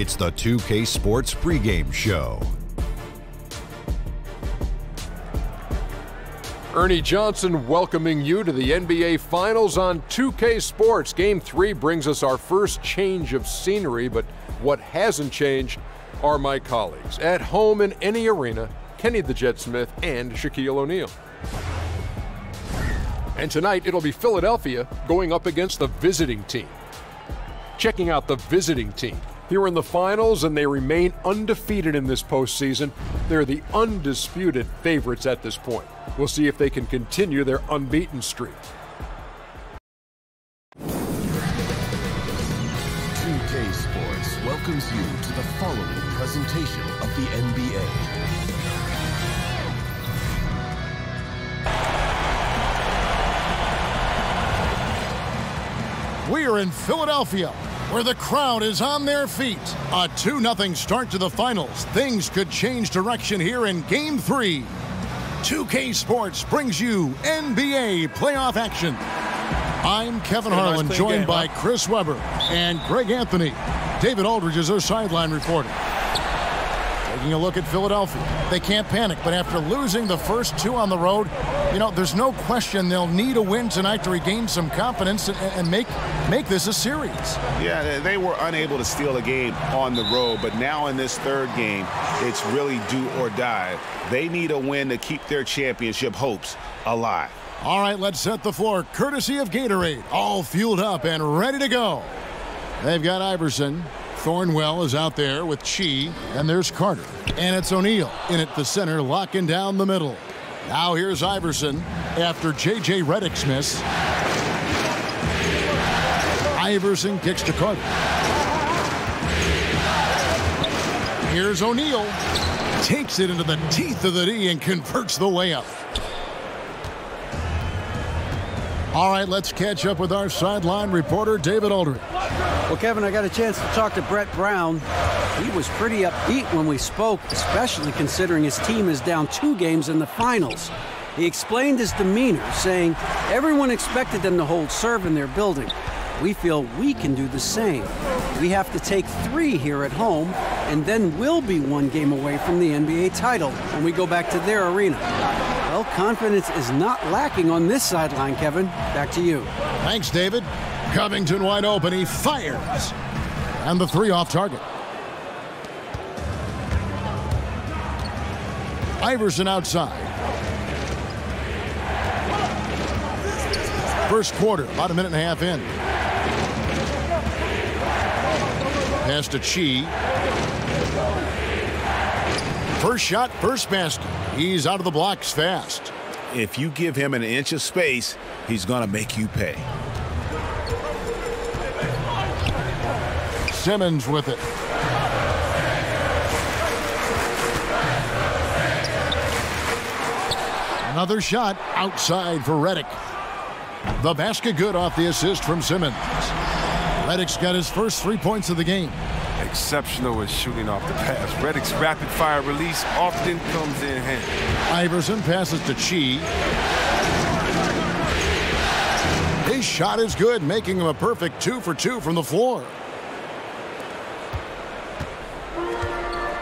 It's the 2K Sports pregame show. Ernie Johnson welcoming you to the NBA Finals on 2K Sports. Game three brings us our first change of scenery, but what hasn't changed are my colleagues. At home in any arena, Kenny the Jet Smith and Shaquille O'Neal. And tonight it'll be Philadelphia going up against the visiting team. Checking out the visiting team here in the finals, and they remain undefeated in this postseason. They're the undisputed favorites at this point. We'll see if they can continue their unbeaten streak. 2K Sports welcomes you to the following presentation of the NBA. We are in Philadelphia where the crowd is on their feet. A 2-0 start to the finals. Things could change direction here in Game 3. 2K Sports brings you NBA playoff action. I'm Kevin Harlan, joined by Chris Webber and Greg Anthony. David Aldridge is our sideline reporter. Taking a look at Philadelphia. They can't panic, but after losing the first two on the road, you know, there's no question they'll need a win tonight to regain some confidence and, and make make this a series. Yeah, they were unable to steal a game on the road, but now in this third game, it's really do or die. They need a win to keep their championship hopes alive. All right, let's set the floor. Courtesy of Gatorade, all fueled up and ready to go. They've got Iverson, Thornwell is out there with Chi, and there's Carter. And it's O'Neal in at the center, locking down the middle. Now here's Iverson after J.J. Redick's miss. Iverson kicks to Carter. Here's O'Neal. Takes it into the teeth of the D and converts the layup. All right, let's catch up with our sideline reporter, David Aldridge. Well, Kevin, I got a chance to talk to Brett Brown. He was pretty upbeat when we spoke, especially considering his team is down two games in the finals. He explained his demeanor, saying everyone expected them to hold serve in their building. We feel we can do the same. We have to take three here at home, and then we'll be one game away from the NBA title when we go back to their arena. Well, confidence is not lacking on this sideline, Kevin. Back to you. Thanks, David. Covington wide open. He fires. And the three off target. Iverson outside. First quarter, about a minute and a half in. Pass to Chi. First shot, first basket. He's out of the blocks fast. If you give him an inch of space, he's going to make you pay. Simmons with it. Another shot outside for Redick. The basket good off the assist from Simmons. Redick's got his first three points of the game. Exceptional at shooting off the pass. Redick's rapid fire release often comes in handy. Iverson passes to Chi. His shot is good, making him a perfect two for two from the floor.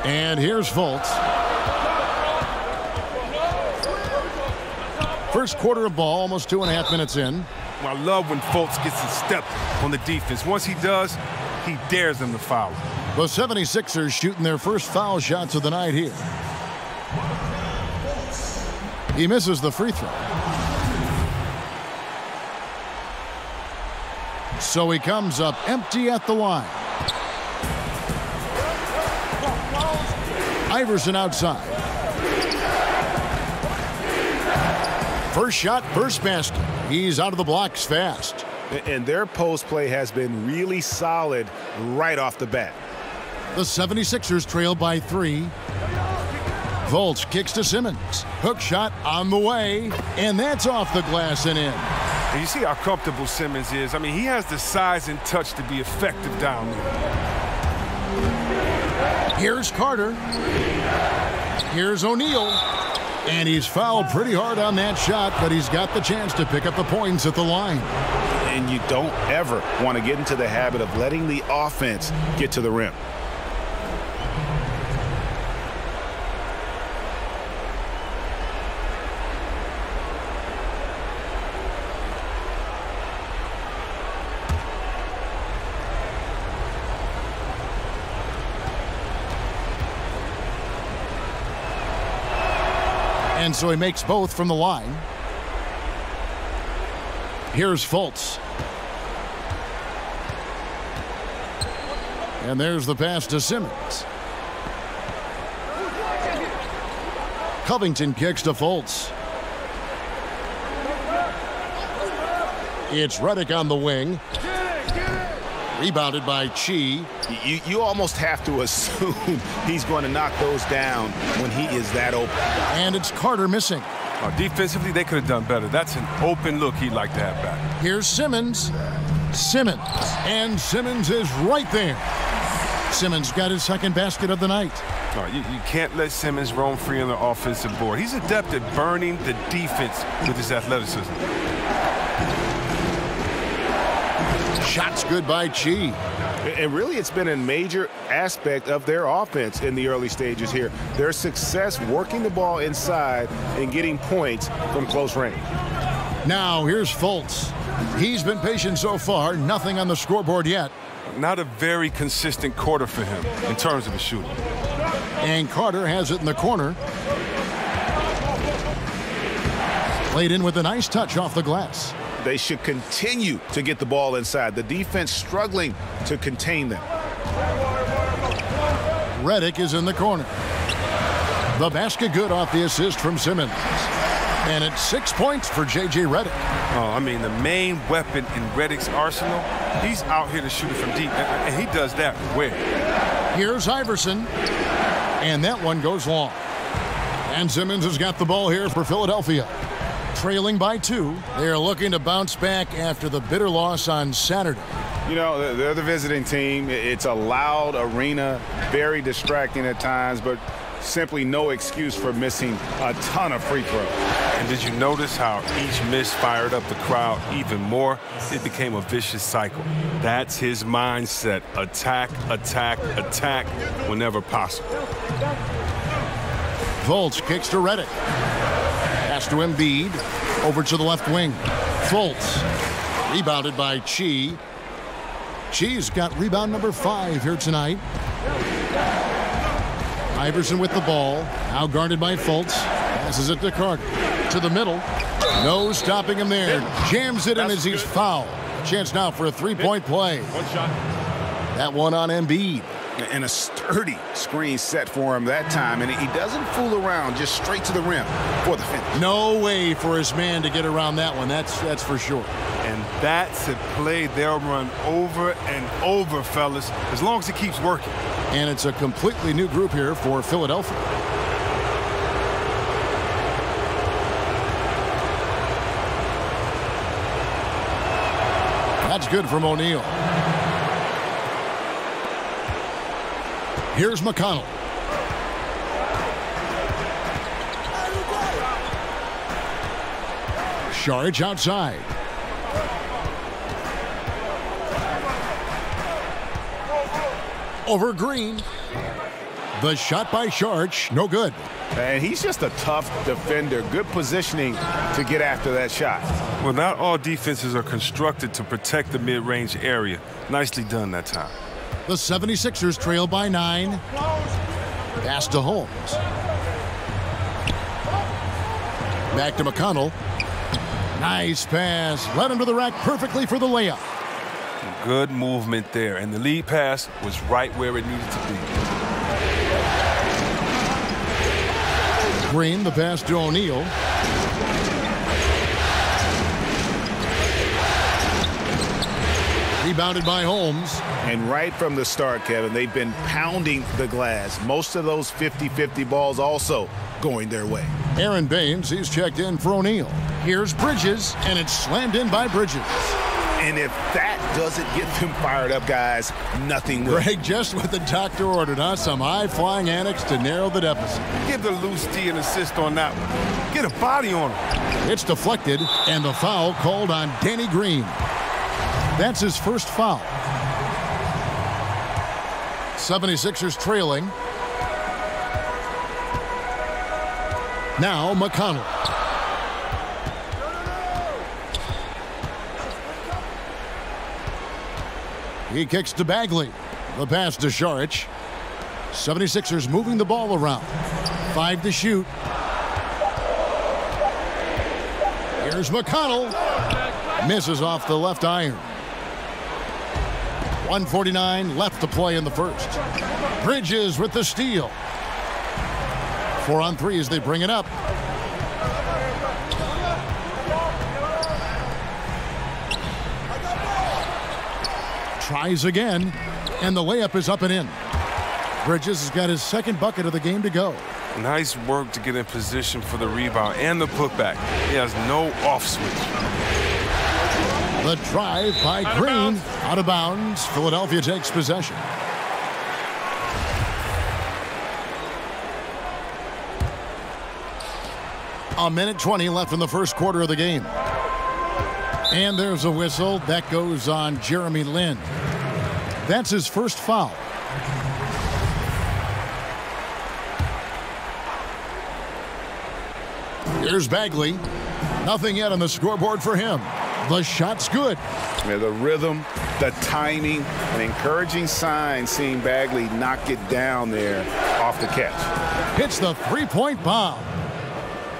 And here's Fultz. First quarter of ball, almost two and a half minutes in. I love when Fultz gets a step on the defense. Once he does, he dares them to foul. The 76ers shooting their first foul shots of the night here. He misses the free throw. So he comes up empty at the line. Iverson outside. First shot, first basket. He's out of the blocks fast. And their post play has been really solid right off the bat. The 76ers trail by three. Fultz kicks to Simmons. Hook shot on the way, and that's off the glass and in. And you see how comfortable Simmons is. I mean, he has the size and touch to be effective down there. Here's Carter. Here's O'Neal. And he's fouled pretty hard on that shot, but he's got the chance to pick up the points at the line. And you don't ever want to get into the habit of letting the offense get to the rim. And so he makes both from the line. Here's Fultz. And there's the pass to Simmons. Covington kicks to Fultz. It's Redick on the wing. Rebounded by Chi. You, you almost have to assume he's going to knock those down when he is that open. And it's Carter missing. Uh, defensively, they could have done better. That's an open look he'd like to have back. Here's Simmons. Simmons. And Simmons is right there. Simmons got his second basket of the night. No, you, you, can't let Simmons roam free on the offensive board. He's adept at burning the defense with his athleticism. Shots good by Chi. And really, it's been a major aspect of their offense in the early stages here. Their success working the ball inside and getting points from close range. Now, here's Fultz. He's been patient so far, nothing on the scoreboard yet. Not a very consistent quarter for him in terms of his shooting. And Carter has it in the corner. Played in with a nice touch off the glass. They should continue to get the ball inside. The defense struggling to contain them. Redick is in the corner. The basket good off the assist from Simmons. And it's six points for J.J. Redick. Oh, I mean, the main weapon in Redick's arsenal, he's out here to shoot it from deep, and he does that where? Here's Iverson. And that one goes long. And Simmons has got the ball here for Philadelphia. Trailing by two, they are looking to bounce back after the bitter loss on Saturday. You know, they're the visiting team. It's a loud arena, very distracting at times, but simply no excuse for missing a ton of free throws. And did you notice how each miss fired up the crowd even more? It became a vicious cycle. That's his mindset. Attack, attack, attack whenever possible. Fultz kicks to Redick. To Embiid. Over to the left wing. Fultz. Rebounded by Chi. Chi's got rebound number five here tonight. Iverson with the ball. Now guarded by Fultz. Passes it to Carter. To the middle. No stopping him there. Jams it in as he's fouled. Chance now for a three-point play. One shot. That one on Embiid. And a sturdy screen set for him that time. And he doesn't fool around, just straight to the rim for the finish. No way for his man to get around that one. That's, that's for sure. And that's a play they'll run over and over, fellas, as long as it keeps working. And it's a completely new group here for Philadelphia. That's good from O'Neal. Here's McConnell. Saric outside. Over Green. The shot by Saric, no good. And he's just a tough defender. Good positioning to get after that shot. Well, not all defenses are constructed to protect the mid-range area. Nicely done that time. The 76ers trail by nine. Pass to Holmes. Back to McConnell. Nice pass. Led him to the rack perfectly for the layup. Good movement there. And the lead pass was right where it needed to be. Green, the pass to O'Neal. Rebounded by Holmes. And right from the start, Kevin, they've been pounding the glass. Most of those 50-50 balls also going their way. Aaron Baynes, he's checked in for O'Neal. Here's Bridges, and it's slammed in by Bridges. And if that doesn't get them fired up, guys, nothing will. Greg, just what the doctor ordered, huh? Some high-flying annex to narrow the deficit. Give the loose D an assist on that one. Get a body on him. It's deflected, and the foul called on Danny Green. That's his first foul. 76ers trailing. Now McConnell. He kicks to Bagley. The pass to Saric. 76ers moving the ball around. Five to shoot. Here's McConnell. Misses off the left iron. 149 left to play in the first. Bridges with the steal. Four on three as they bring it up. Tries again, and the layup is up and in. Bridges has got his second bucket of the game to go. Nice work to get in position for the rebound and the putback. He has no off switch. The drive by Green. Out of bounds. Philadelphia takes possession. A minute 20 left in the first quarter of the game. And there's a whistle. That goes on Jeremy Lin. That's his first foul. Here's Bagley. Nothing yet on the scoreboard for him. The shot's good. Yeah, the rhythm, the timing, an encouraging sign seeing Bagley knock it down there off the catch. Hits the three-point bomb.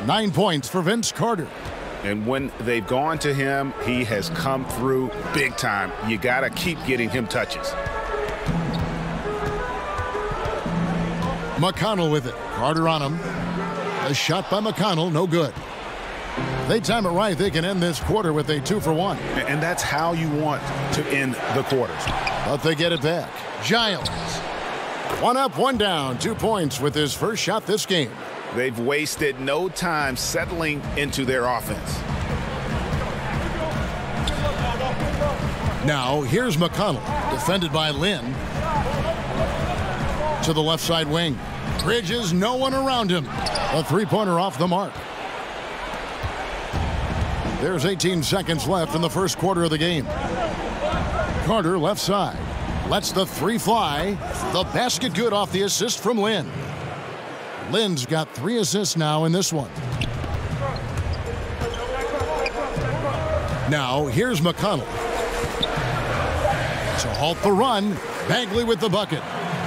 Nine points for Vince Carter. And when they've gone to him, he has come through big time. You got to keep getting him touches. McConnell with it. Carter on him. A shot by McConnell, no good. They time it right, they can end this quarter with a two for one. And that's how you want to end the quarters. But they get it back. Giles. One up, one down. Two points with his first shot this game. They've wasted no time settling into their offense. Now, here's McConnell, defended by Lin. To the left side wing. Bridges, no one around him. A three-pointer off the mark. There's 18 seconds left in the first quarter of the game. Carter, left side. Lets the three fly. The basket good off the assist from Lin. Lin's got three assists now in this one. Now, here's McConnell. To halt the run, Bagley with the bucket.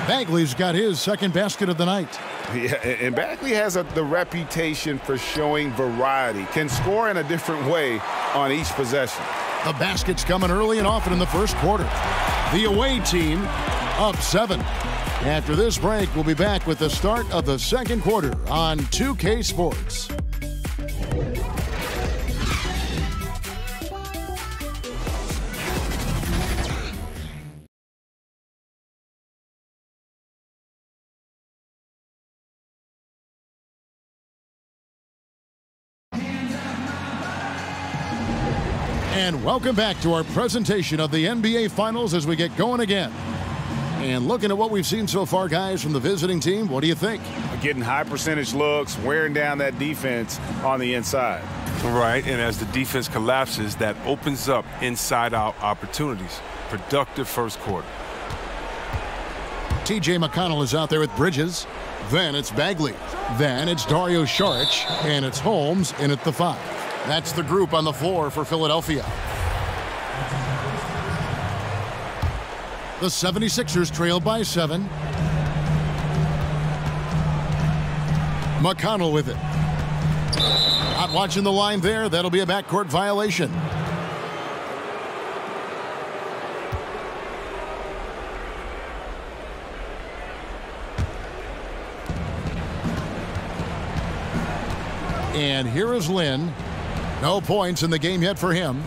Bagley's got his second basket of the night. Yeah, and Bagley has a, the reputation for showing variety, can score in a different way on each possession. The basket's coming early and often in the first quarter. The away team up seven. After this break, we'll be back with the start of the second quarter on 2K Sports. And welcome back to our presentation of the NBA Finals as we get going again. And looking at what we've seen so far, guys, from the visiting team, what do you think? Getting high percentage looks, wearing down that defense on the inside. Right, and as the defense collapses, that opens up inside-out opportunities. Productive first quarter. TJ McConnell is out there with Bridges. Then it's Bagley. Then it's Dario Saric. And it's Holmes in at the five. That's the group on the floor for Philadelphia. The 76ers trail by seven. McConnell with it. Not watching the line there. That'll be a backcourt violation. And here is Lin. No points in the game yet for him.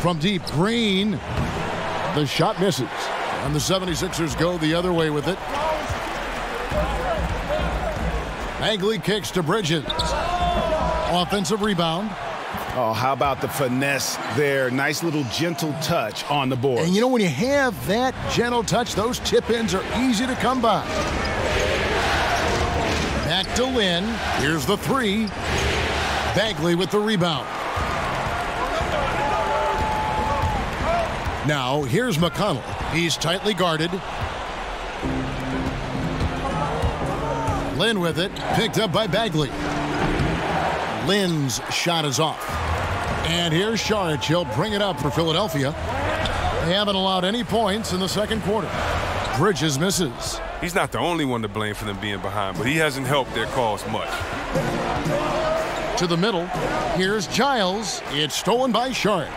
From deep, Green. The shot misses. And the 76ers go the other way with it. Bagley kicks to Bridges. Offensive rebound. Oh, how about the finesse there? Nice little gentle touch on the board. And you know, when you have that gentle touch, those tip ins are easy to come by. To Lin. Here's the three. Bagley with the rebound. Now, here's McConnell. He's tightly guarded. Lin with it. Picked up by Bagley. Lin's shot is off. And here's Saric. He'll bring it up for Philadelphia. They haven't allowed any points in the second quarter. Bridges misses. He's not the only one to blame for them being behind, but he hasn't helped their cause much. To the middle. Here's Giles. It's stolen by Saric.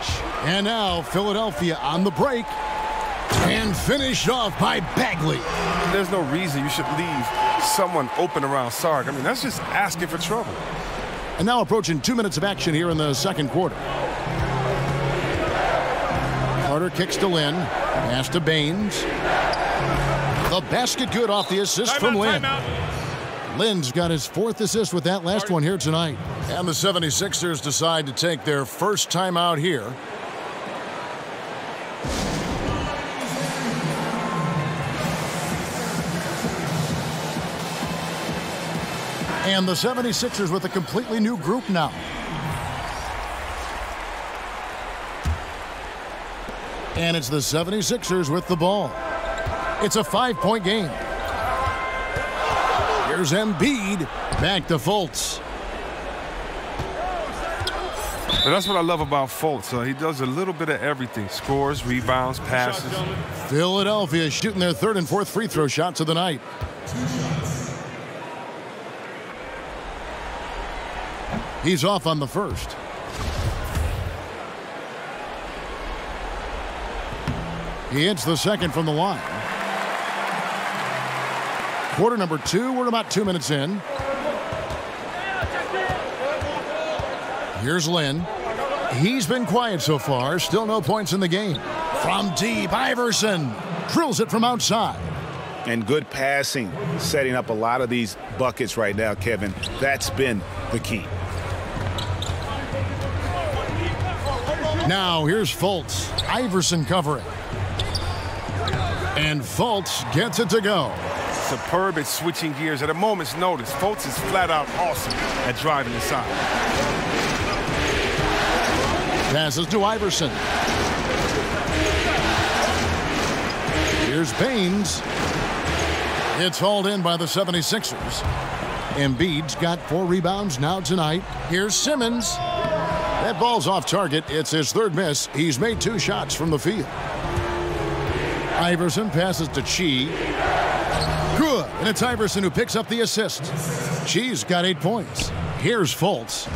And now Philadelphia on the break. And finished off by Bagley. There's no reason you should leave someone open around Sark. I mean, that's just asking for trouble. And now approaching two minutes of action here in the second quarter. Carter kicks to Lin. Pass to Baynes. The basket good off the assist Time from Lynn. Lin. time out. Lin's got his fourth assist with that last one here tonight. And the 76ers decide to take their first timeout here. And the 76ers with a completely new group now. And it's the 76ers with the ball. It's a five-point game. Here's Embiid. Back to Fultz. And that's what I love about Fultz. Uh, he does a little bit of everything. Scores, rebounds, passes. Philadelphia shooting their third and fourth free throw shots of the night. He's off on the first. He hits the second from the line. Quarter number two, we're about two minutes in. Here's Lin. He's been quiet so far, still no points in the game. From deep, Iverson drills it from outside. And good passing, setting up a lot of these buckets right now, Kevin. That's been the key. Now here's Fultz. Iverson covering. And Fultz gets it to go. Superb at switching gears. At a moment's notice, Fultz is flat out awesome at driving inside. Passes to Iverson. Here's Baynes. It's hauled in by the 76ers. Embiid's got four rebounds now tonight. Here's Simmons. That ball's off target. It's his third miss. He's made two shots from the field. Iverson passes to Chi. Good. And it's Iverson who picks up the assist. Chi's got eight points. Here's Fultz.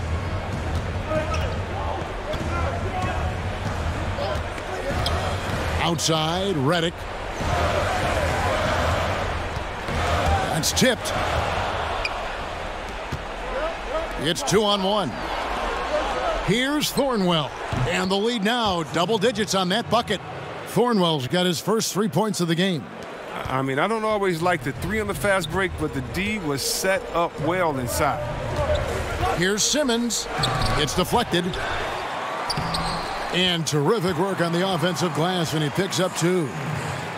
Outside, Redick. That's tipped. It's two on one. Here's Thornwell. And the lead now, double digits on that bucket. Thornwell's got his first three points of the game. I mean, I don't always like the three on the fast break, but the D was set up well inside. Here's Simmons. It's deflected. And terrific work on the offensive glass when he picks up two.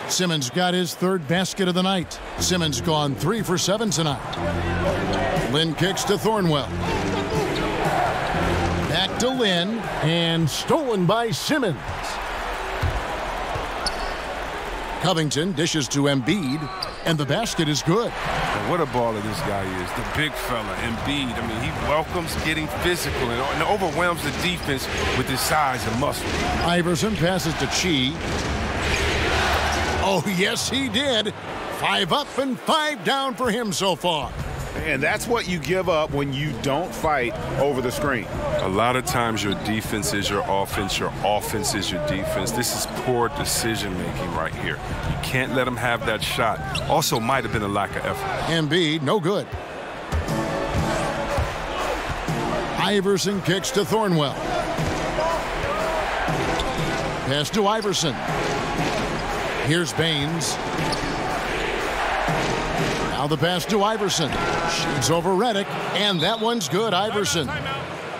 Simmons got his third basket of the night. Simmons gone three for seven tonight. Lin kicks to Thornwell. Back to Lin. And stolen by Simmons. Covington dishes to Embiid. And the basket is good. And what a baller this guy is. The big fella, Embiid. I mean, he welcomes getting physical and, and overwhelms the defense with his size and muscle. Iverson passes to Chi. Oh, yes, he did. Five up and five down for him so far. And that's what you give up when you don't fight over the screen. A lot of times your defense is your offense, your offense is your defense. This is poor decision making right here. You can't let him have that shot. Also, might have been a lack of effort. Embiid, no good. Iverson kicks to Thornwell. Pass to Iverson. Here's Baynes. Now the pass to Iverson. Shoots over Redick, and that one's good. Iverson.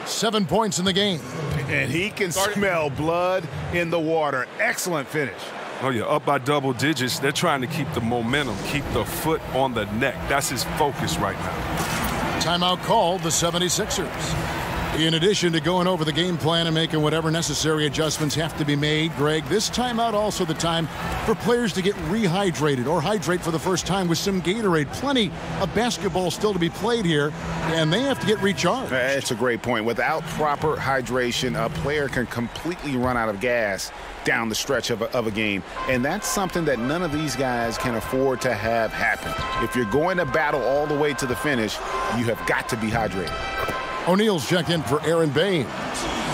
Seven points in the game. And he can smell blood in the water. Excellent finish. Oh, yeah, up by double digits. They're trying to keep the momentum, keep the foot on the neck. That's his focus right now. Timeout called the 76ers. In addition to going over the game plan and making whatever necessary adjustments have to be made, Greg, this timeout also the time for players to get rehydrated or hydrate for the first time with some Gatorade. Plenty of basketball still to be played here, and they have to get recharged. Uh, that's a great point. Without proper hydration, a player can completely run out of gas down the stretch of a, of a game. And that's something that none of these guys can afford to have happen. If you're going to battle all the way to the finish, you have got to be hydrated. O'Neal's checked in for Aaron Baynes.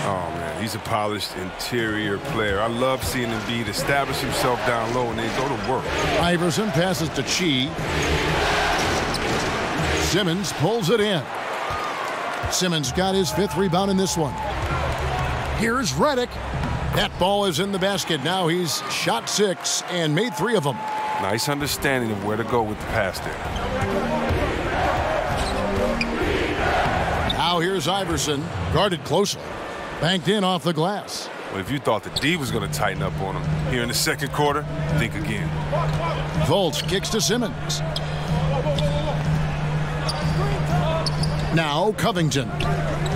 Oh, man, he's a polished interior player. I love seeing Embiid establish himself down low and then go to work. Iverson passes to Chi. Simmons pulls it in. Simmons got his fifth rebound in this one. Here's Redick. That ball is in the basket. Now he's shot six and made three of them. Nice understanding of where to go with the pass there. Now here's Iverson, guarded closely. Banked in off the glass. Well, if you thought the D was going to tighten up on him here in the second quarter, think again. Fultz kicks to Simmons. Now Covington.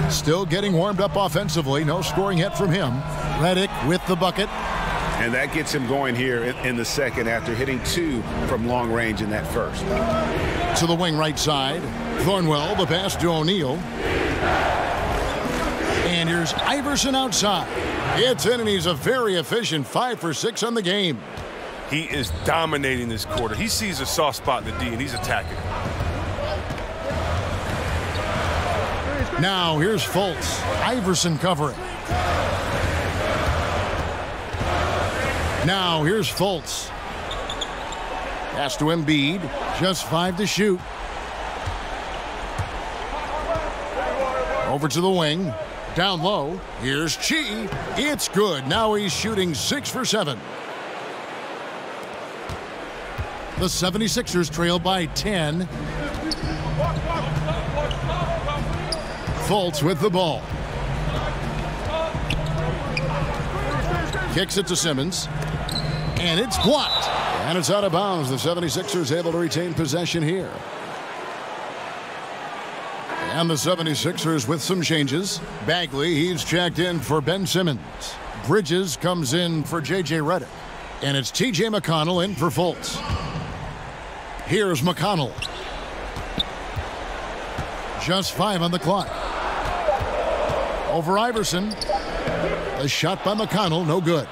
Still getting warmed up offensively. No scoring yet from him. Redick with the bucket. And that gets him going here in, in the second after hitting two from long range in that first. To the wing right side. Thornwell, the pass to O'Neal. Here's Iverson outside. It's in, and he's a very efficient five for six on the game. He is dominating this quarter. He sees a soft spot in the D, and he's attacking. Now here's Fultz. Iverson covering. Now here's Fultz. Pass to Embiid. Just five to shoot. Over to the wing. Down low. Here's Chi. It's good. Now he's shooting six for seven. The 76ers trail by 10. Fultz with the ball. Kicks it to Simmons. And it's blocked. And it's out of bounds. The 76ers able to retain possession here. And the 76ers with some changes. Bagley, he's checked in for Ben Simmons. Bridges comes in for J.J. Redick. And it's T.J. McConnell in for Fultz. Here's McConnell. Just five on the clock. Over Iverson. A shot by McConnell, no good.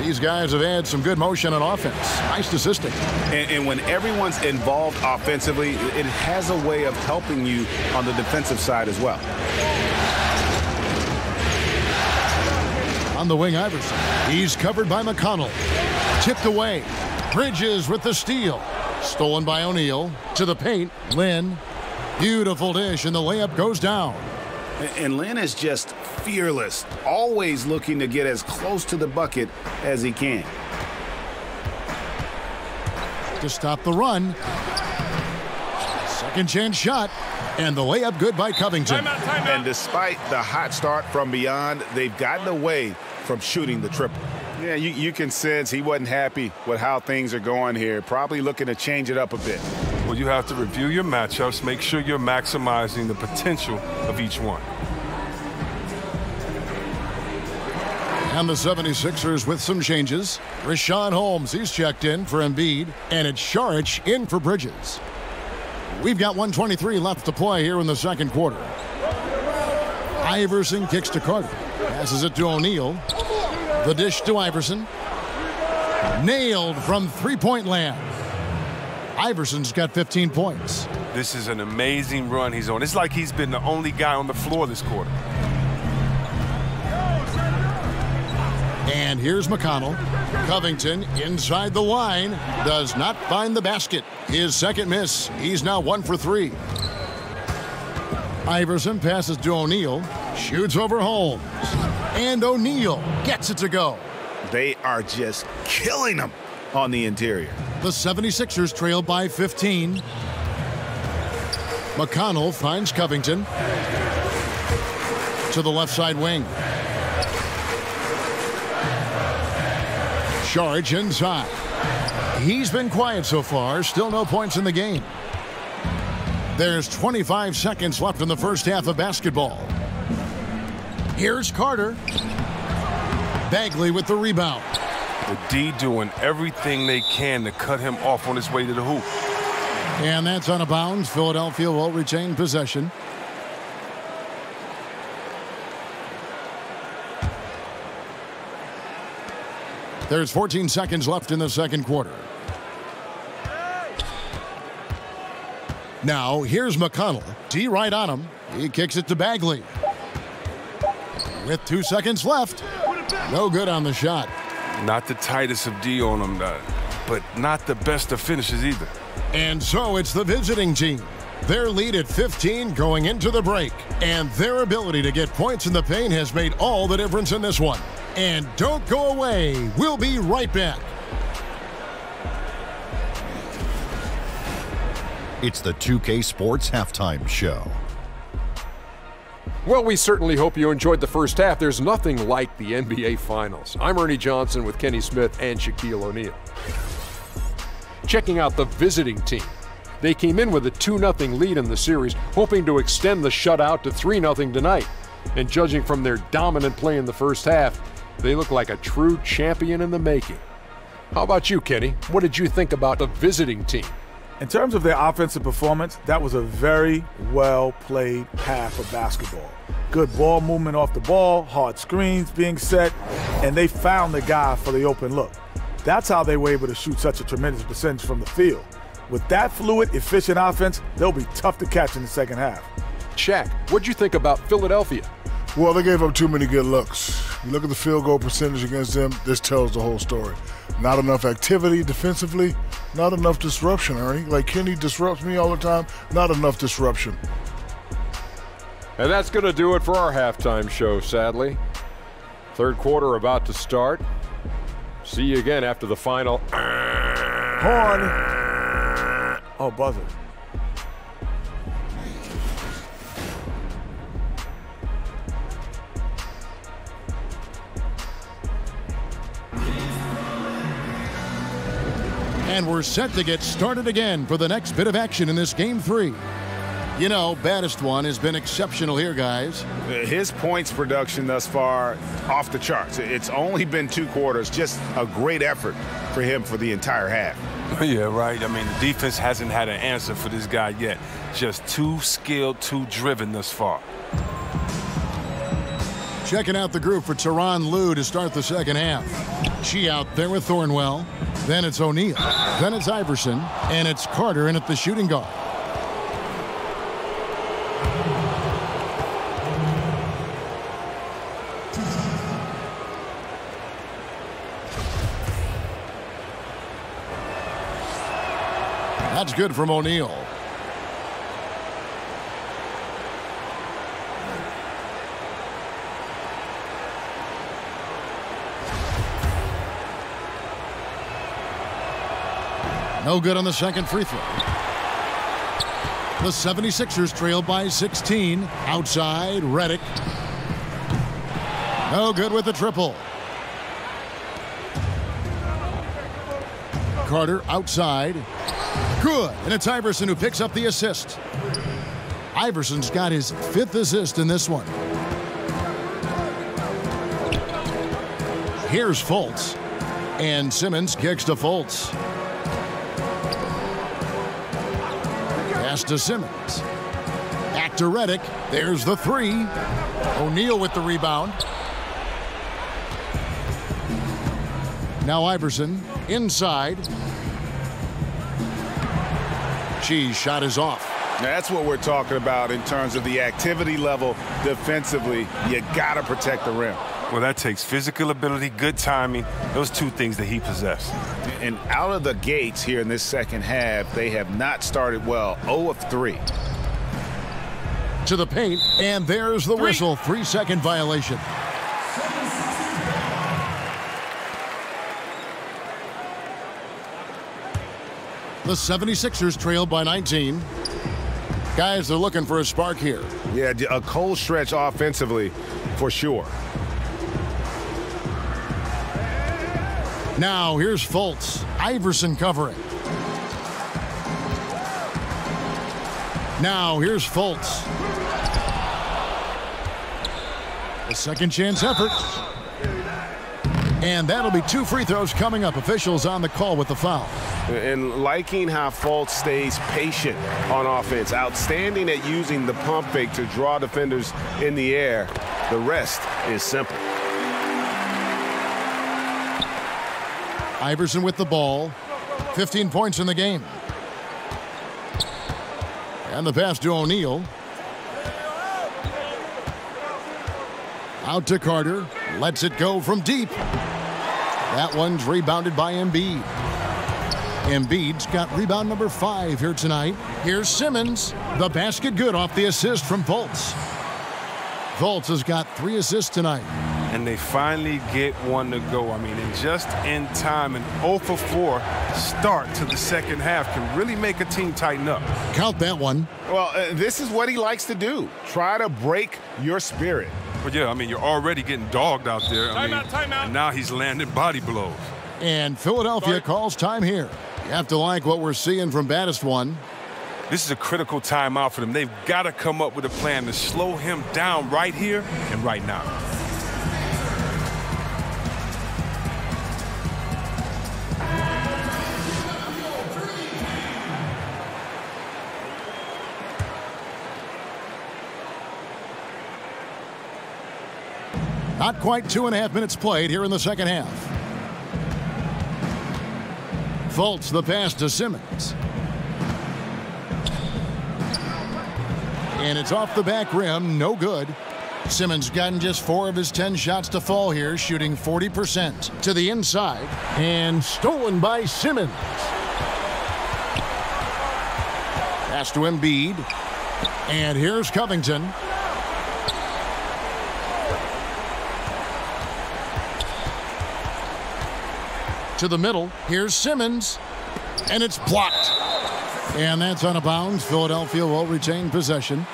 These guys have had some good motion on offense. Nice assisting. And, and, when everyone's involved offensively, it has a way of helping you on the defensive side as well. On the wing, Iverson. He's covered by McConnell. Tipped away. Bridges with the steal. Stolen by O'Neal. To the paint. Lin. Beautiful dish, and the layup goes down. And Lin is just fearless, always looking to get as close to the bucket as he can. To stop the run. Second chance shot. And the layup good by Covington. Time out, time out. And despite the hot start from beyond, they've gotten away from shooting the triple. Yeah, you, you can sense he wasn't happy with how things are going here. Probably looking to change it up a bit. Well, you have to review your matchups, make sure you're maximizing the potential of each one. And the 76ers with some changes. Richaun Holmes, he's checked in for Embiid. And it's Saric in for Bridges. We've got 123 left to play here in the second quarter. Iverson kicks to Carter. Passes it to O'Neal. The dish to Iverson. Nailed from three-point land. Iverson's got 15 points. This is an amazing run he's on. It's like he's been the only guy on the floor this quarter. And here's McConnell. Covington inside the line. Does not find the basket. His second miss. He's now one for three. Iverson passes to O'Neal. Shoots over Holmes. And O'Neal gets it to go. They are just killing them on the interior. The 76ers trail by 15. McConnell finds Covington to the left side wing. Saric inside. He's been quiet so far. Still no points in the game. There's 25 seconds left in the first half of basketball. Here's Carter. Bagley with the rebound. The D doing everything they can to cut him off on his way to the hoop. And that's out of bounds. Philadelphia will retain possession. There's 14 seconds left in the second quarter. Now, here's McConnell. D right on him. He kicks it to Bagley. With two seconds left. No good on the shot. Not the tightest of D on him, uh, but not the best of finishes either. And so it's the visiting team. Their lead at 15 going into the break. And their ability to get points in the paint has made all the difference in this one. And don't go away. We'll be right back. It's the 2K Sports Halftime Show. Well, we certainly hope you enjoyed the first half. There's nothing like the NBA Finals. I'm Ernie Johnson with Kenny Smith and Shaquille O'Neal. Checking out the visiting team. They came in with a 2 0 lead in the series, hoping to extend the shutout to 3 0 tonight. And judging from their dominant play in the first half, they look like a true champion in the making. How about you, Kenny? What did you think about the visiting team? In terms of their offensive performance, that was a very well played half of basketball. Good ball movement off the ball, hard screens being set, and they found the guy for the open look. That's how they were able to shoot such a tremendous percentage from the field. With that fluid, efficient offense, they'll be tough to catch in the second half. Shaq, what'd you think about Philadelphia? Well, they gave up too many good looks. You look at the field goal percentage against them, this tells the whole story. Not enough activity defensively, not enough disruption, Ernie. Like Kenny disrupts me all the time, not enough disruption. And that's going to do it for our halftime show, sadly. Third quarter about to start. See you again after the final. Horn. Oh, buzzer. And we're set to get started again for the next bit of action in this game three. You know, baddest one has been exceptional here, guys. His points production thus far off the charts. It's only been two quarters, just a great effort for him for the entire half. Oh, yeah, right. I mean, the defense hasn't had an answer for this guy yet. Just too skilled, too driven thus far. Checking out the group for Tyronn Lue to start the second half. Chi out there with Thornwell. Then it's O'Neal. Then it's Iverson. And it's Carter in at the shooting guard. That's good from O'Neal. No good on the second free throw. The 76ers trail by 16. Outside, Redick. No good with the triple. Carter outside. Good. And it's Iverson who picks up the assist. Iverson's got his fifth assist in this one. Here's Fultz. And Simmons kicks to Fultz. Pass to Simmons. Back to Redick. There's the three. O'Neal with the rebound. Now Iverson inside. Chi's shot is off. That's what we're talking about in terms of the activity level defensively. You got to protect the rim. Well, that takes physical ability, good timing, those two things that he possesses. And out of the gates here in this second half, they have not started well. 0 of 3. To the paint, and there's the whistle. Three second violation. The 76ers trail by 19. Guys, they're looking for a spark here. Yeah, a cold stretch offensively for sure. Now here's Fultz. Iverson covering. Now here's Fultz. A second chance effort. And that'll be two free throws coming up. Officials on the call with the foul. And liking how Fultz stays patient on offense. Outstanding at using the pump fake to draw defenders in the air. The rest is simple. Iverson with the ball. 15 points in the game. And the pass to O'Neal. Out to Carter. Lets it go from deep. That one's rebounded by Embiid. Embiid's got rebound number five here tonight. Here's Simmons. The basket good off the assist from Fultz. Fultz has got three assists tonight. And they finally get one to go. I mean, and just in time, an 0 for 4 start to the second half can really make a team tighten up. Count that one. Well, uh, this is what he likes to do. Try to break your spirit. But yeah, I mean, you're already getting dogged out there. I time mean, out. And now he's landing body blows. And Philadelphia Sorry. calls time here. You have to like what we're seeing from Baddest One. This is a critical timeout for them. They've got to come up with a plan to slow him down right here and right now. Not quite two and a half minutes played here in the second half. Fultz the pass to Simmons. And it's off the back rim, no good. Simmons gotten just four of his 10 shots to fall here, shooting 40% to the inside. And stolen by Simmons. Pass to Embiid. And here's Covington. To the middle. Here's Simmons, and it's blocked. And that's out of bounds. Philadelphia will retain possession.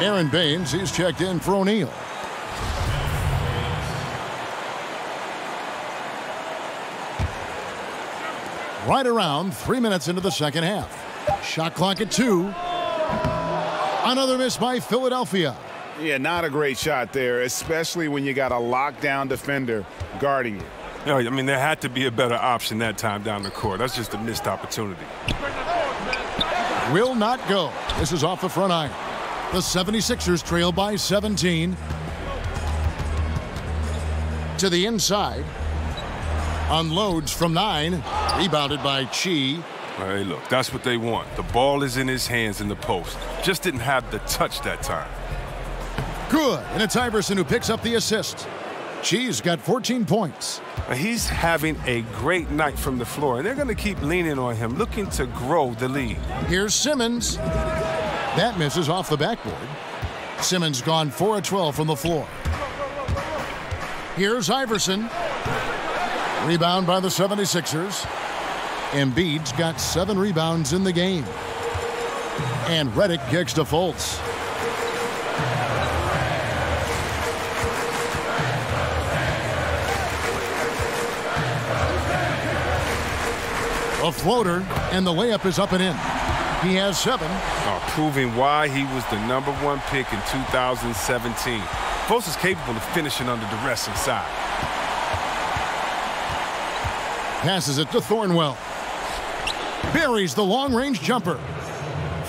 Aaron Baynes, he's checked in for O'Neal. Right around three minutes into the second half. Shot clock at two. Another miss by Philadelphia. Yeah, not a great shot there, especially when you got a lockdown defender guarding you. Yeah, I mean, there had to be a better option that time down the court. That's just a missed opportunity. Will not go. This is off the front iron. The 76ers trail by 17. To the inside. Unloads from nine. Rebounded by Chi. Hey, look, that's what they want. The ball is in his hands in the post. Just didn't have the touch that time. Good. And it's Iverson who picks up the assist. Chi's got 14 points. He's having a great night from the floor, and they're going to keep leaning on him, looking to grow the lead. Here's Simmons. That misses off the backboard. Simmons gone 4 of 12 from the floor. Here's Iverson. Rebound by the 76ers. Embiid's got seven rebounds in the game. And Redick kicks to Fultz. A floater, and the layup is up and in. He has seven. Uh, proving why he was the number one pick in 2017. Fultz is capable of finishing under duress inside. Passes it to Thornwell. Buries the long-range jumper.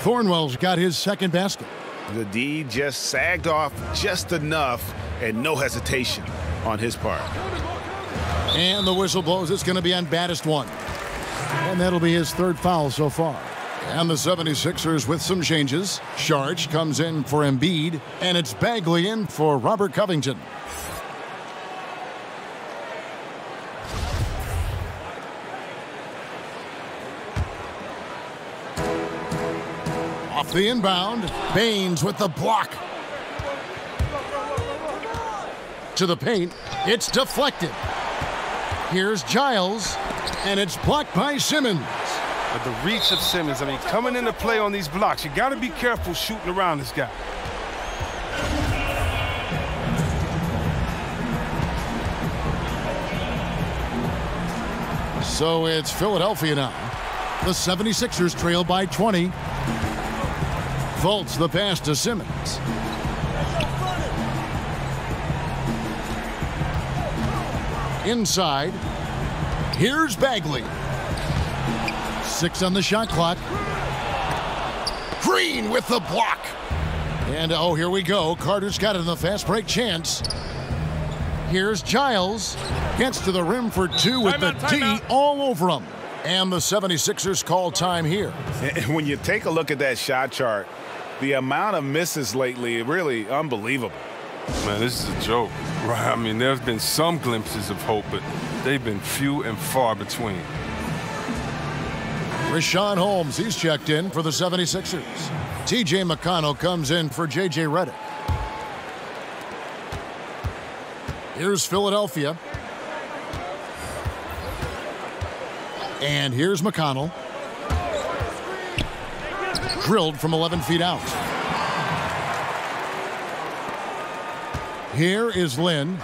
Thornwell's got his second basket. The D just sagged off just enough and no hesitation on his part. And the whistle blows. It's going to be on baddest one. And that'll be his third foul so far. And the 76ers with some changes. Saric comes in for Embiid, and it's Bagley in for Robert Covington. Off the inbound, Baynes with the block. To the paint, it's deflected. Here's Giles, and it's blocked by Simmons. But the reach of Simmons, I mean, coming into play on these blocks, you got to be careful shooting around this guy. So it's Philadelphia now. The 76ers trail by 20. Fultz the pass to Simmons. Inside. Here's Bagley. Six on the shot clock. Green with the block. And oh, here we go. Carter's got it in the fast break chance. Here's Giles. Gets to the rim for two with the Timeout, D timeout. all over him. And the 76ers call time here. When you take a look at that shot chart, the amount of misses lately, really unbelievable. Man, this is a joke, right? I mean, there's been some glimpses of hope, but they've been few and far between. Richaun Holmes, he's checked in for the 76ers. TJ McConnell comes in for JJ Redick. Here's Philadelphia. And here's McConnell. Drilled from 11 feet out. Here is Lin.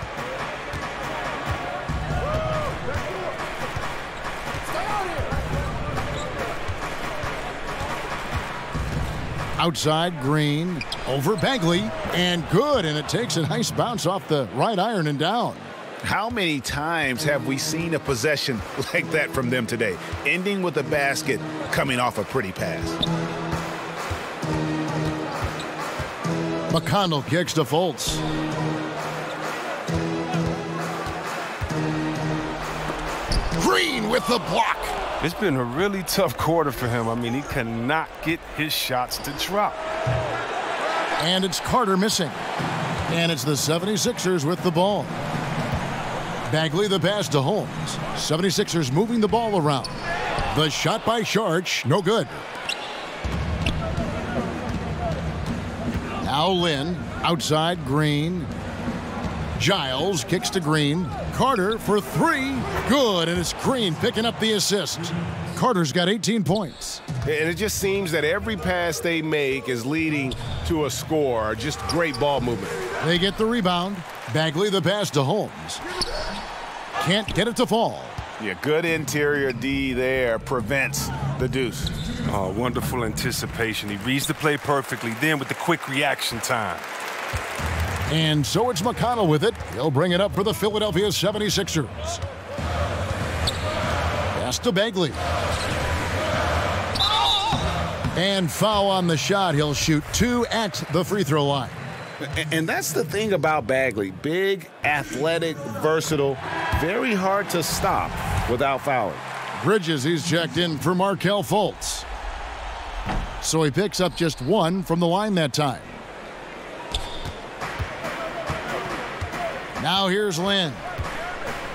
Outside, Green over Bagley, and good, and it takes a nice bounce off the right iron and down. How many times have we seen a possession like that from them today, ending with a basket coming off a pretty pass? McConnell kicks to Fultz. Green with the block. It's been a really tough quarter for him. I mean, he cannot get his shots to drop. And it's Carter missing. And it's the 76ers with the ball. Bagley the pass to Holmes. 76ers moving the ball around. The shot by Saric, no good. Now Lin, outside Green. Giles kicks to Green. Carter for three. Good, and it's Green picking up the assist. Carter's got 18 points. And it just seems that every pass they make is leading to a score. Just great ball movement. They get the rebound. Bagley the pass to Holmes. Can't get it to fall. Yeah, good interior D there prevents the deuce. Oh, wonderful anticipation. He reads the play perfectly, then with the quick reaction time. And so it's McConnell with it. He'll bring it up for the Philadelphia 76ers. Pass to Bagley. And foul on the shot. He'll shoot two at the free throw line. And that's the thing about Bagley. Big, athletic, versatile, very hard to stop without fouling. Bridges, he's checked in for Markelle Fultz. So he picks up just one from the line that time. Now here's Lin.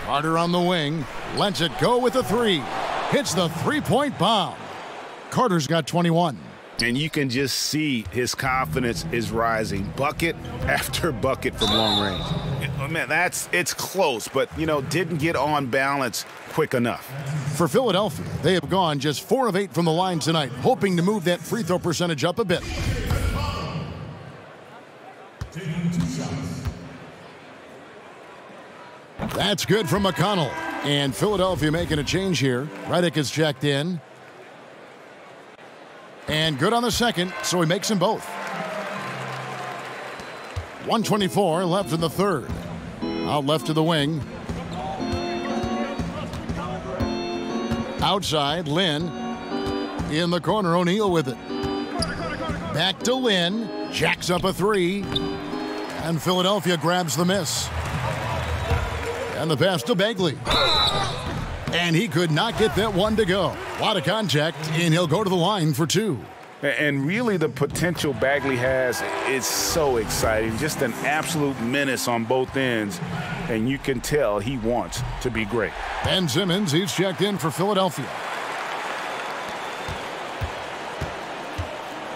Carter on the wing. Lets it go with a three. Hits the three-point bomb. Carter's got 21. And you can just see his confidence is rising. Bucket after bucket from long range. Oh, man, that's it's close, but you know, didn't get on balance quick enough. For Philadelphia, they have gone just four of eight from the line tonight, hoping to move that free throw percentage up a bit. That's good from McConnell. And Philadelphia making a change here. Redick is checked in. And good on the second, so he makes them both. 124 left in the third. Out left to the wing. Outside, Lin. In the corner, O'Neal with it. Back to Lin. Jacks up a three. And Philadelphia grabs the miss. And the pass to Bagley. And he could not get that one to go. A lot of contact, and he'll go to the line for two. And really, the potential Bagley has is so exciting. Just an absolute menace on both ends. And you can tell he wants to be great. Ben Simmons, he's checked in for Philadelphia.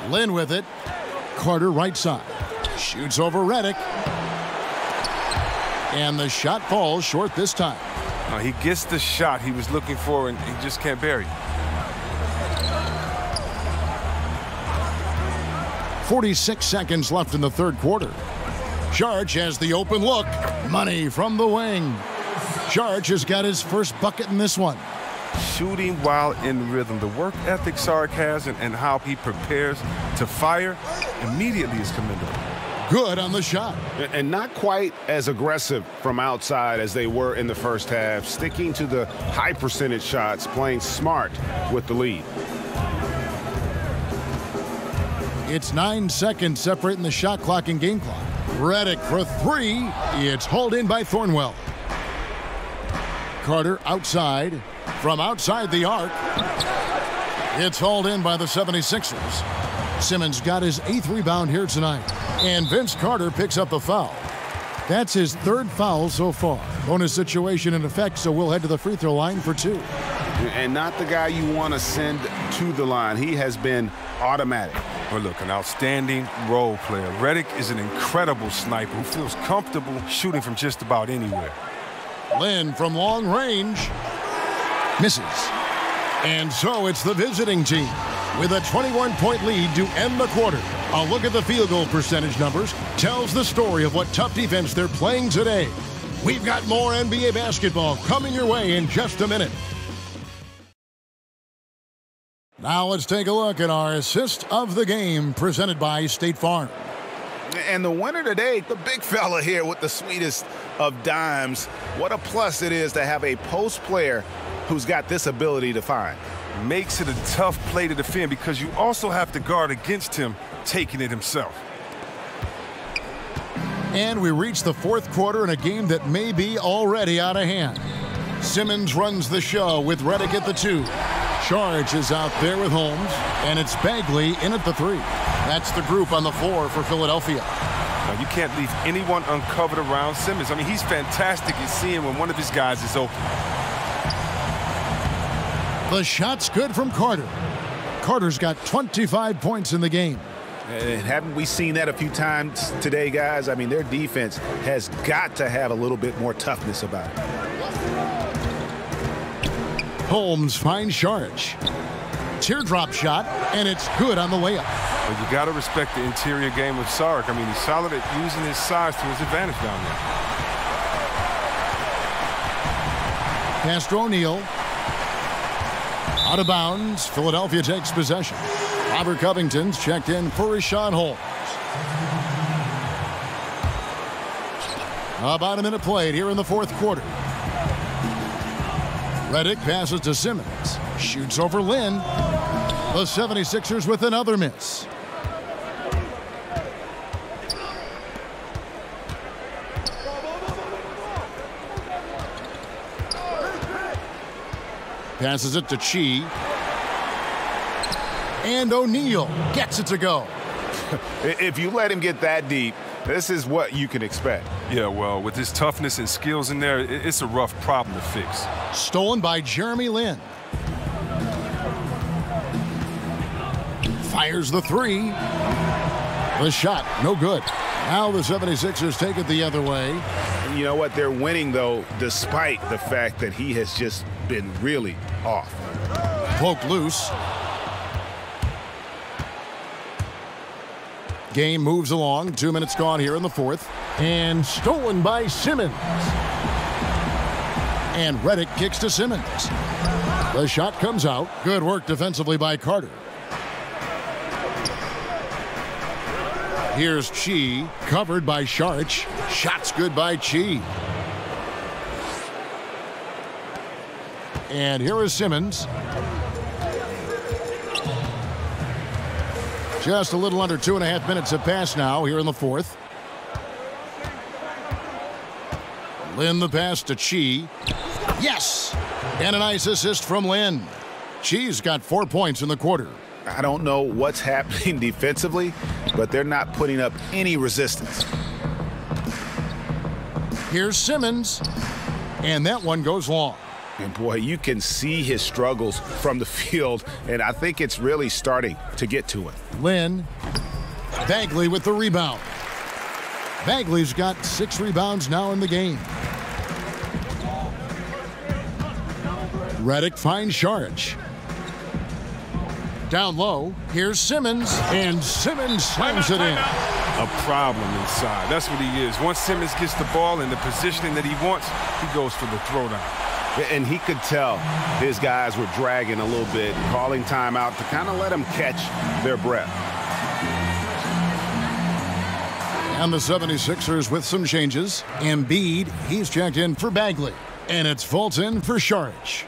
Lin with it. Carter right side. Shoots over Redick. And the shot falls short this time. Uh, he gets the shot he was looking for, and he just can't bury it. 46 seconds left in the third quarter. Saric has the open look. Money from the wing. Saric has got his first bucket in this one. Shooting while in rhythm. The work ethic Saric has and, and how he prepares to fire immediately is commendable. Good on the shot. And not quite as aggressive from outside as they were in the first half, sticking to the high percentage shots, playing smart with the lead. It's nine seconds separating the shot clock and game clock. Redick for three. It's hauled in by Thornwell. Carter outside. From outside the arc. It's hauled in by the 76ers. Simmons got his eighth rebound here tonight. And Vince Carter picks up the foul. That's his third foul so far. Bonus situation in effect, so we'll head to the free throw line for two. And not the guy you want to send to the line. He has been automatic. Well, look, an outstanding role player. Redick is an incredible sniper who feels comfortable shooting from just about anywhere. Lin from long range misses. And so it's the visiting team with a 21-point lead to end the quarter. A look at the field goal percentage numbers tells the story of what tough defense they're playing today. We've got more NBA basketball coming your way in just a minute. Now let's take a look at our assist of the game presented by State Farm. And the winner today, the big fella here with the sweetest of dimes. What a plus it is to have a post player who's got this ability to find. Makes it a tough play to defend because you also have to guard against him taking it himself. And we reach the fourth quarter in a game that may be already out of hand. Simmons runs the show with Redick at the two. Saric is out there with Holmes, and it's Bagley in at the three. That's the group on the floor for Philadelphia. Now, you can't leave anyone uncovered around Simmons. I mean, he's fantastic at seeing when one of his guys is open. The shot's good from Carter. Carter's got 25 points in the game. And haven't we seen that a few times today, guys? I mean, their defense has got to have a little bit more toughness about it. Holmes finds Saric. Teardrop shot, and it's good on the layup. But you got to respect the interior game of Saric. I mean, he's solid at using his size to his advantage down there. Castro O'Neal. Out of bounds. Philadelphia takes possession. Robert Covington's checked in for Richaun Holmes. About a minute played here in the fourth quarter. Redick passes to Simmons. Shoots over Lin. The 76ers with another miss. Passes it to Chi. And O'Neal gets it to go. if you let him get that deep, this is what you can expect. Yeah, well, with his toughness and skills in there, it's a rough problem to fix. Stolen by Jeremy Lin. Fires the three. The shot, no good. Now the 76ers take it the other way. You know what? They're winning, though, despite the fact that he has just been really off. Poke loose. Game moves along. Two minutes gone here in the fourth. And stolen by Simmons. And Redick kicks to Simmons. The shot comes out. Good work defensively by Carter. Here's Chi, covered by Saric. Shots good by Chi. And here is Simmons. Just a little under two and a half minutes have passed now here in the fourth. Lin the pass to Chi. Yes! And a nice assist from Lin. Chi's got four points in the quarter. I don't know what's happening defensively, but they're not putting up any resistance. Here's Simmons. And that one goes long. And boy, you can see his struggles from the field, and I think it's really starting to get to him. Lin, Bagley with the rebound. Bagley's got six rebounds now in the game. Redick finds Saric. Down low, here's Simmons, and Simmons slams it in. A problem inside. That's what he is. Once Simmons gets the ball in the positioning that he wants, he goes for the throwdown. And he could tell his guys were dragging a little bit, calling timeout to kind of let them catch their breath. And the 76ers with some changes. Embiid, he's checked in for Bagley. And it's Fulton for Saric.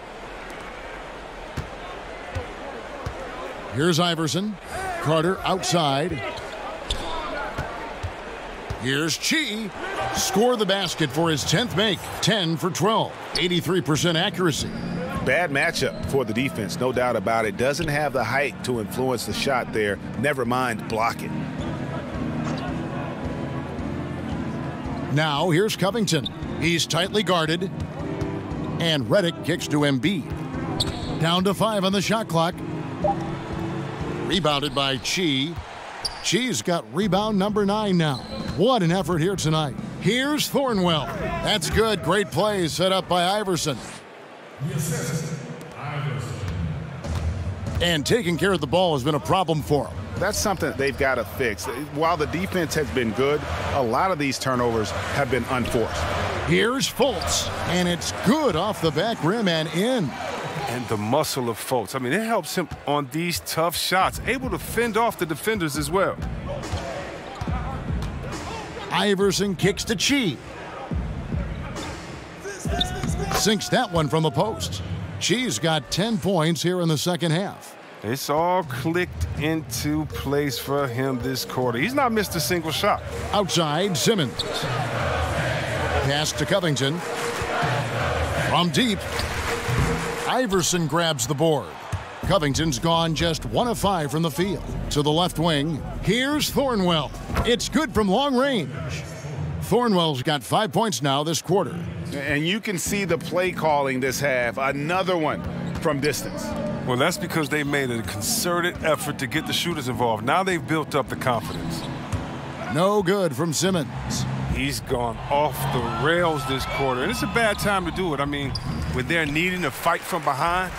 Here's Iverson. Carter outside. Here's Chi. Score the basket for his 10th make. 10 for 12. 83% accuracy. Bad matchup for the defense, no doubt about it. Doesn't have the height to influence the shot there. Never mind block it. Now here's Covington. He's tightly guarded. And Redick kicks to Embiid. Down to five on the shot clock. Rebounded by Chi. Chi's got rebound number nine now. What an effort here tonight. Here's Thornwell. That's good. Great play set up by Iverson. And taking care of the ball has been a problem for him. That's something they've got to fix. While the defense has been good, a lot of these turnovers have been unforced. Here's Fultz, and it's good off the back rim and in. And the muscle of Fultz. I mean, it helps him on these tough shots, able to fend off the defenders as well. Iverson kicks to Chi. Sinks that one from the post. Chi's got 10 points here in the second half. It's all clicked into place for him this quarter. He's not missed a single shot. Outside, Simmons. Pass to Covington. From deep. Iverson grabs the board. Covington's gone just one of five from the field. To the left wing, here's Thornwell. It's good from long range. Thornwell's got five points now this quarter. And you can see the play calling this half. Another one from distance. Well, that's because they made a concerted effort to get the shooters involved. Now they've built up the confidence. No good from Simmons. He's gone off the rails this quarter, and it's a bad time to do it. I mean, when they're needing to fight from behind.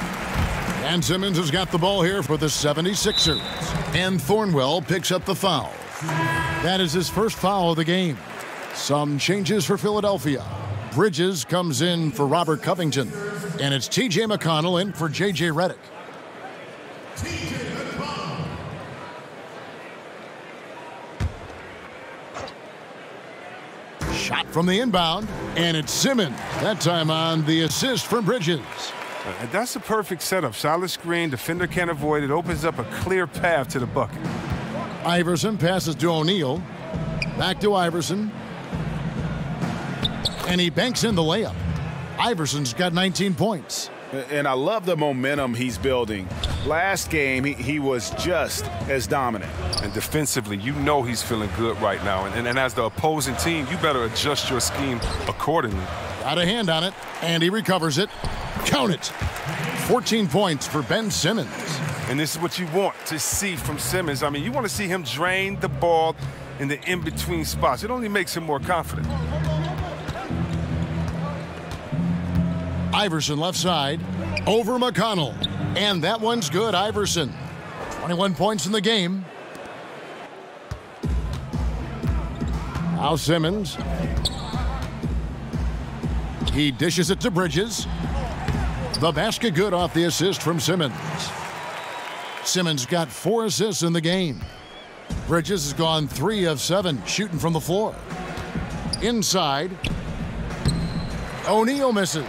And Simmons has got the ball here for the 76ers. And Thornwell picks up the foul. That is his first foul of the game. Some changes for Philadelphia. Bridges comes in for Robert Covington. And it's T.J. McConnell in for J.J. Redick. Shot from the inbound, and it's Simmons. That time on the assist from Bridges. And that's a perfect setup. Solid screen, defender can't avoid it. Opens up a clear path to the bucket. Iverson passes to O'Neal. Back to Iverson. And he banks in the layup. Iverson's got 19 points. And I love the momentum he's building. Last game, he, he was just as dominant. And defensively, you know he's feeling good right now. And, and, and as the opposing team, you better adjust your scheme accordingly. Got a hand on it, and he recovers it. Count it. 14 points for Ben Simmons. And this is what you want to see from Simmons. I mean, you want to see him drain the ball in the in-between spots. It only makes him more confident. Iverson left side over McConnell. And that one's good, Iverson. 21 points in the game. Now Simmons. He dishes it to Bridges. The basket good off the assist from Simmons. Simmons got four assists in the game. Bridges has gone three of seven shooting from the floor. Inside, O'Neal misses.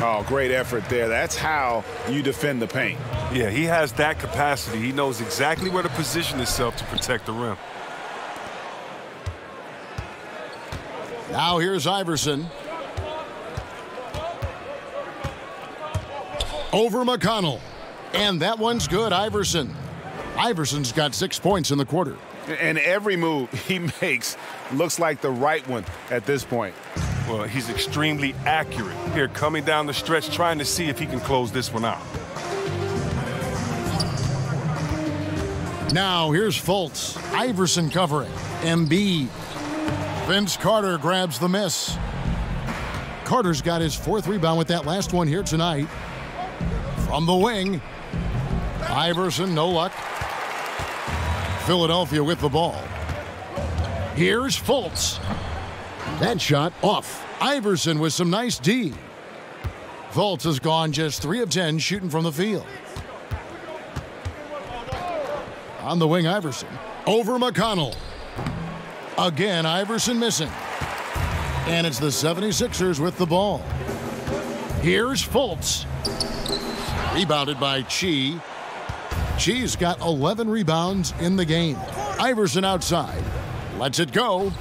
Oh, great effort there. That's how you defend the paint. Yeah, he has that capacity. He knows exactly where to position himself to protect the rim. Now here's Iverson. Over McConnell. And that one's good, Iverson. Iverson's got six points in the quarter. And every move he makes looks like the right one at this point. Well, he's extremely accurate here coming down the stretch trying to see if he can close this one out. Now here's Fultz. Iverson covering. Embiid. Vince Carter grabs the miss. Carter's got his fourth rebound with that last one here tonight. From the wing. Iverson, no luck. Philadelphia with the ball. Here's Fultz. That shot off. Iverson with some nice D. Fultz has gone just 3 of 10 shooting from the field. On the wing, Iverson. Over McConnell. Again, Iverson missing. And it's the 76ers with the ball. Here's Fultz. Rebounded by Chi. Chi's got 11 rebounds in the game. Iverson outside. Lets it go.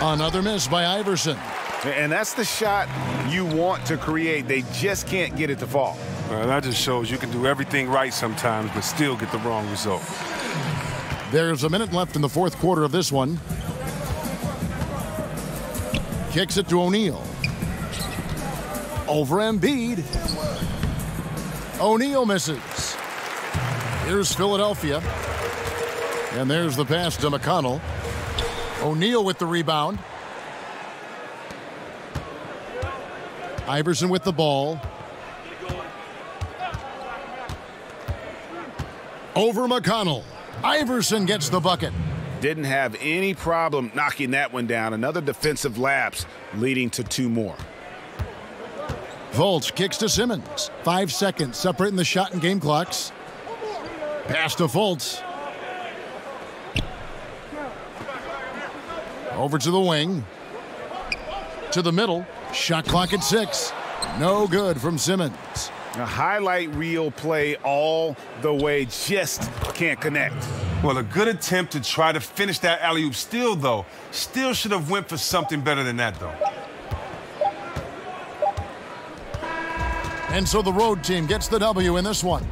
Another miss by Iverson. And that's the shot you want to create. They just can't get it to fall. Well, that just shows you can do everything right sometimes, but still get the wrong result. There's a minute left in the fourth quarter of this one. Kicks it to O'Neal. Over Embiid. O'Neal misses. Here's Philadelphia. And there's the pass to McConnell. O'Neal with the rebound. Iverson with the ball. Over McConnell. Iverson gets the bucket. Didn't have any problem knocking that one down. Another defensive lapse leading to two more. Fultz kicks to Simmons. Five seconds separating the shot and game clocks. Pass to Fultz. Over to the wing. To the middle. Shot clock at six. No good from Simmons. A highlight reel play all the way, just can't connect. Well, a good attempt to try to finish that alley-oop still, though. Still should have went for something better than that, though. And so the road team gets the W in this one.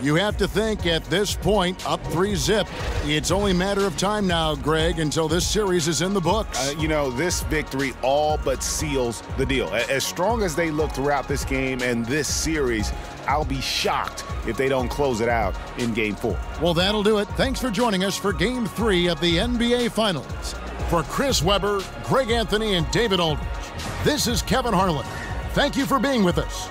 You have to think at this point, up three zip. It's only a matter of time now, Greg, until this series is in the books. Uh, you know, this victory all but seals the deal. As strong as they look throughout this game and this series, I'll be shocked if they don't close it out in game four. Well, that'll do it. Thanks for joining us for game three of the NBA Finals. For Chris Webber, Greg Anthony, and David Aldridge, this is Kevin Harlan. Thank you for being with us.